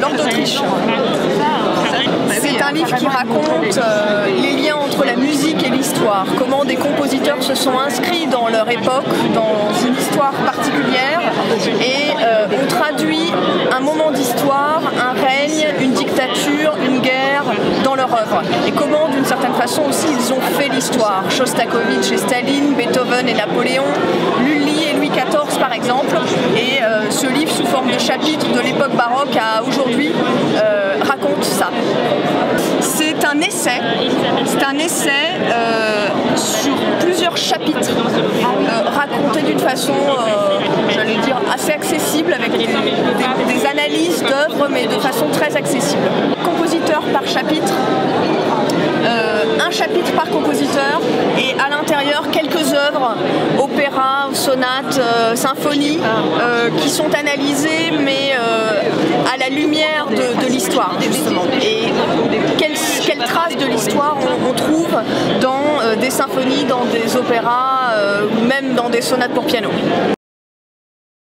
Lord d'Autriche. C'est un livre qui raconte euh, les liens entre la musique et l'histoire, comment des compositeurs se sont inscrits dans leur époque, dans une histoire particulière, et euh, ont traduit un moment d'histoire, un règne, une dictature, une guerre dans leur œuvre. Et comment, d'une certaine façon aussi, ils ont fait l'histoire. Shostakovich et Staline, Beethoven et Napoléon, Lully et Louis XIV par exemple. Et euh, ce livre, sous forme de chapitre de l'époque baroque à aujourd'hui, c'est un essai euh, sur plusieurs chapitres, euh, raconté d'une façon, euh, j'allais dire, assez accessible, avec des, analyses d'œuvres, mais de façon très accessible. Compositeur par chapitre, un chapitre par compositeur et à l'intérieur quelques œuvres, opéras, sonates, symphonies, qui sont analysées mais à la lumière de, l'histoire justement. Et quelles, traces de l'histoire on, trouve dans euh, symphonies, dans des opéras, euh, même dans des sonates pour piano.